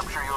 capture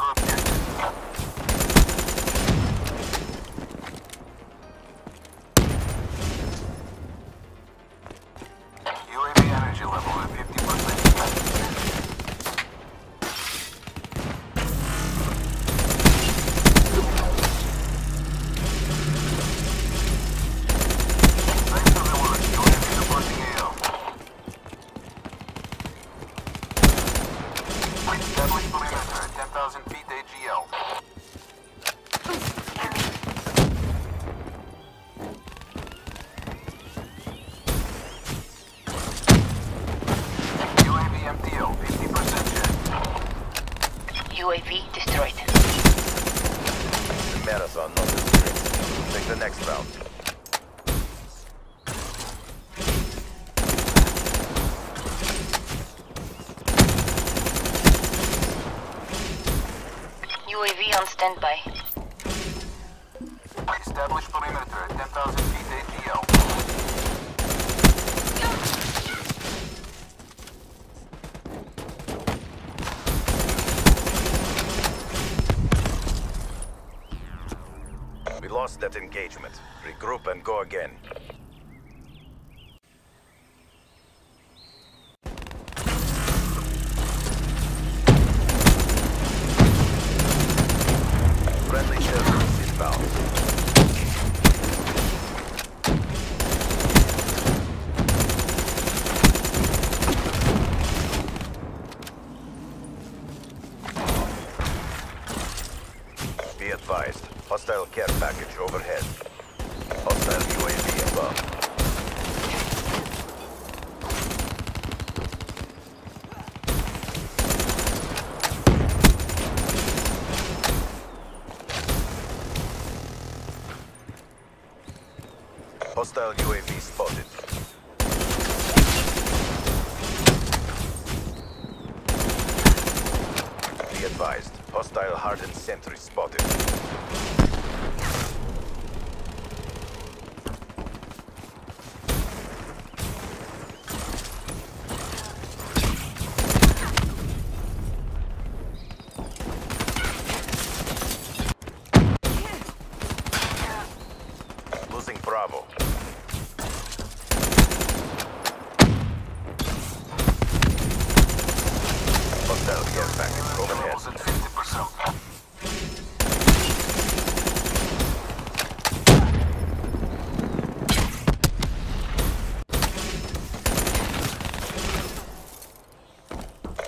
Marathon, not the sprint. Take the next round. UAV on standby. Establish perimeter at 10,000 feet. that engagement. Regroup and go again. care package overhead. Hostile UAV above. Hostile UAV spotted. Be advised, hostile hardened sentry spotted.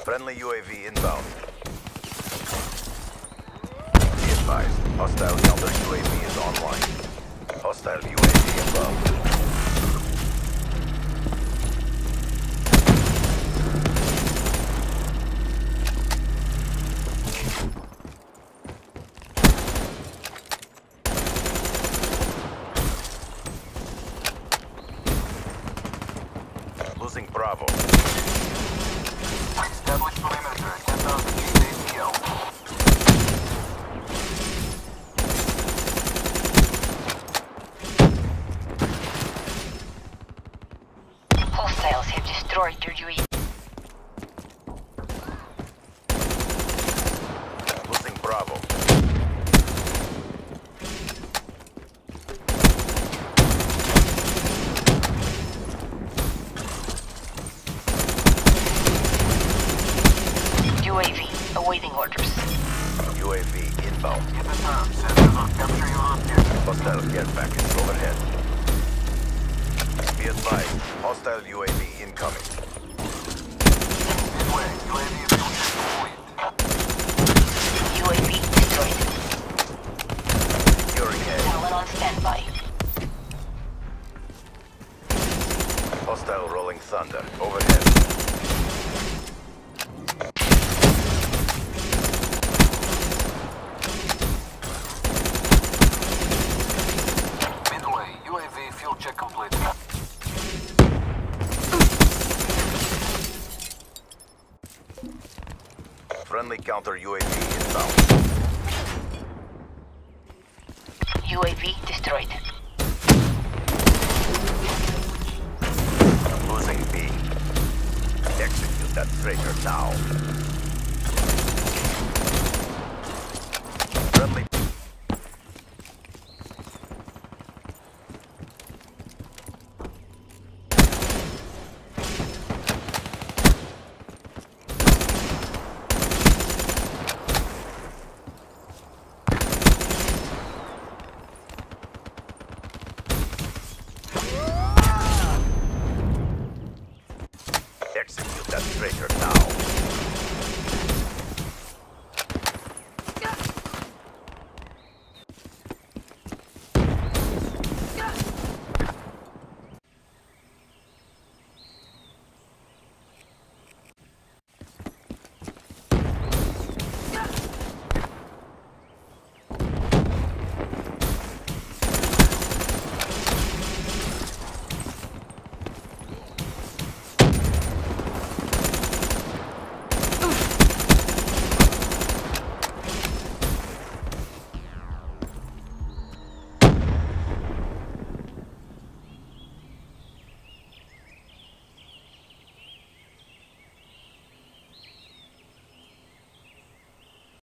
Friendly UAV inbound. Be advised, hostile counter UAV is online. Hostile UAV above. Care package overhead. Be advised, hostile UAV incoming. Midway, UAV check complete. UAV destroyed. Talon on standby. Hostile rolling thunder overhead. Friendly counter UAV inbound. UAV destroyed. Losing B. Execute that traitor now. Friendly No.